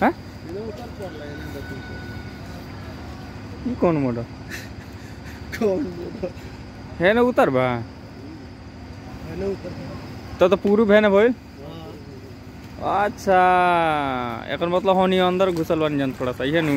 हाँ? ई कौन मोटर है ना उतर बा। तो तो पूरू है ना भाई? हाँ। अच्छा एक मतलब होनी अंदर घुसल बन जन थोड़ा सा है नु।